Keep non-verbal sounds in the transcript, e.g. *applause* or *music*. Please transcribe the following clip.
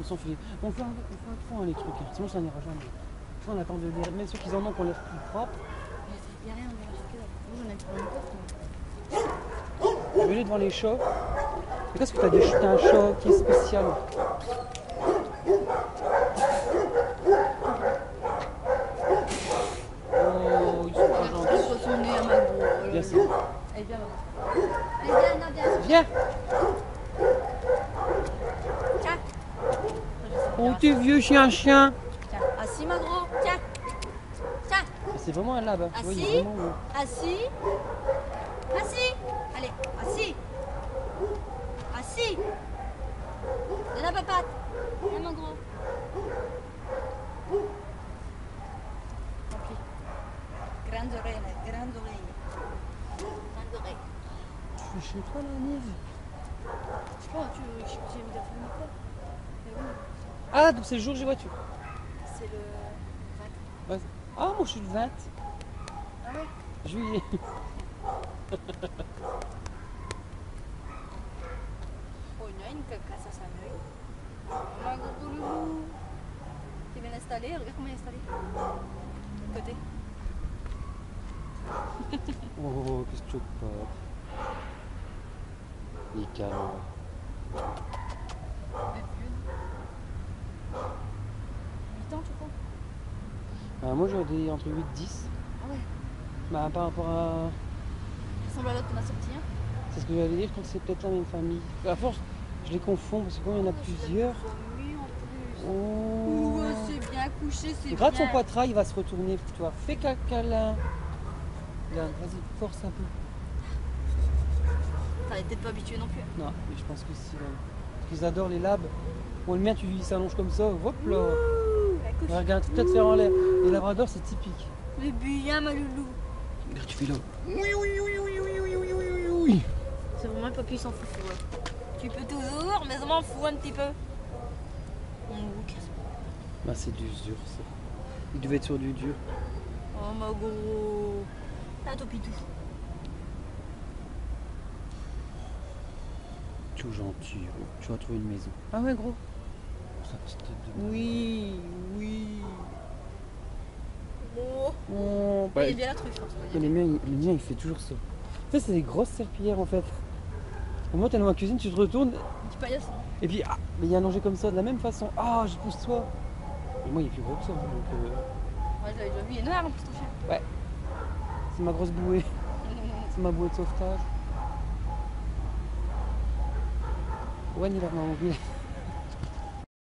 On s'en fait. On fait un, on fait un point les trucs, hein. sinon ça n'ira jamais. On attend de les même ceux qui en ont qu'on les plus propres. Il n'y a rien, on devant les chats. Mais qu'est-ce que t'as des t'as un chat qui est spécial Oh, ils sont pas gentils. Bien viens viens, Oh, t'es vieux chien-chien. Assis, ma gros. Tiens. Tiens. Ah, c'est vraiment un lab. Hein. Assis. Euh, assis. Assis. Allez, assis. Assis. De la papate. Viens, mon gros. Ok. Grande oreille, grande oreille. Grande oreille. Tu suis chez toi, la Nive? Je sais pas, tu veux que je mis la famille ah, donc c'est le jour où j'ai voiture. C'est le 20. Ouais. Ah, moi je suis le 20. Ah ouais Juillet. Onyoin ke casa sanoy. Magugulo. Ti ven installé, regarde comment il est installé. Côté. *laughs* oh, qu'est-ce que tu Nickel. Bah, moi j'aurais des entre 8 et 10. Ah ouais. Bah, par rapport à. Ressemble à l'autre qu'on a sorti, hein C'est ce que j'allais dire, je crois que c'est peut-être la même famille. À force, je les confonds parce que il y en a plusieurs. Oui, en plus. Oh. Ouais, c'est bien couché, c'est bien. Gratte son poitrail, il va se retourner pour toi. Fais caca là. Là, vas-y, force un peu. T'es peut-être pas habitué non plus. Non, mais je pense que si. là. Parce qu'ils adorent les labs. Bon, le mien, tu lui s'allonge comme ça, hop là. Ouh, la couche. Ouais, Regarde, te faire en l'air. Les labradors, c'est typique. Mais bien, ma loulou. Regarde, tu fais là. Oui, oui, oui, oui, oui, oui, oui, oui, oui, oui. C'est vraiment le papy, il s'en fout. ouais. Tu peux toujours, mais je m'en fous un petit peu. Mon bouc. Bah, c'est du dur, ça. Il devait être sur du dur. Oh, ma gros. Ah, toi, pitou. Tout gentil, gros. Tu vas trouver une maison. Ah ouais, gros. Oui, oui. Oh. Oh, bah, il est bien la truffe, hein, dire. les miens, il- le mien, il fait toujours ça. Tu sais, c'est des grosses serpillères en fait. Au moment où t'es dans la cuisine, tu te retournes hein. et puis ah, mais il y a un danger comme ça de la même façon. Ah, je pousse toi. Et moi, il est plus gros que ça. Donc, euh, Ouais, je l'avais déjà vu. Il est noir en plus, ton chien. c'est ma grosse bouée. *laughs* C'est ma bouée de sauvetage. Ouais, il a mobile.